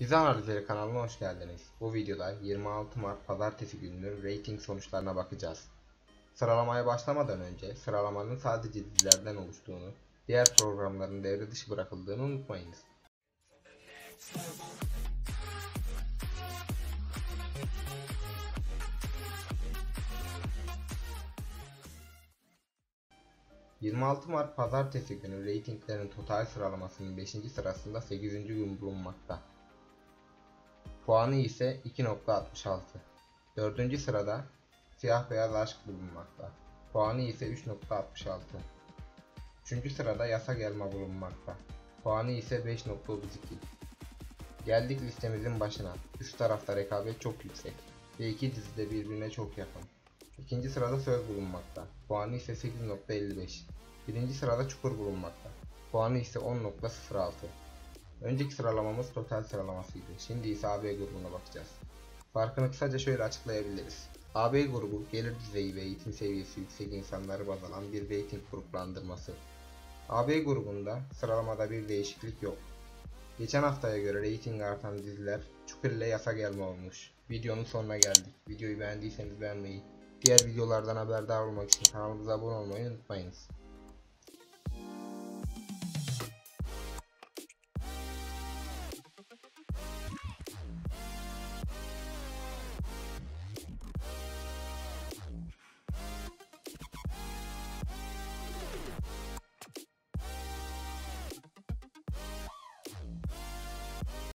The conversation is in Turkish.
Dizi Analizleri kanalına hoş geldiniz. Bu videoda 26 Mart Pazartesi gününün rating sonuçlarına bakacağız. Sıralamaya başlamadan önce sıralamanın sadece dizilerden oluştuğunu, diğer programların devre dışı bırakıldığını unutmayınız. ...26 Mart Pazartesi günü reytinglerin total sıralamasının 5. sırasında 8. gün bulunmakta. Puanı ise 2.66. 4. sırada Siyah Beyaz Aşk bulunmakta. Puanı ise 3.66. 3. sırada Yasak Elma bulunmakta. Puanı ise 5.32. Geldik listemizin başına. Üst tarafta rekabet çok yüksek ve iki dizi birbirine çok yakın. İkinci sırada Söz bulunmakta. Puanı ise 8.55. Birinci sırada Çukur bulunmakta. Puanı ise 10.06. Önceki sıralamamız total sıralamasıydı. Şimdi ise AB grubuna bakacağız. Farkını kısaca şöyle açıklayabiliriz. AB grubu gelir düzeyi ve eğitim seviyesi yüksek insanları baz alan bir rating gruplandırması. AB grubunda sıralamada bir değişiklik yok. Geçen haftaya göre reyting artan diziler Çukur ile Yasa Gelme olmuş. Videonun sonuna geldik. Videoyu beğendiyseniz beğenmeyi, diğer videolardan haberdar olmak için kanalımıza abone olmayı unutmayınız.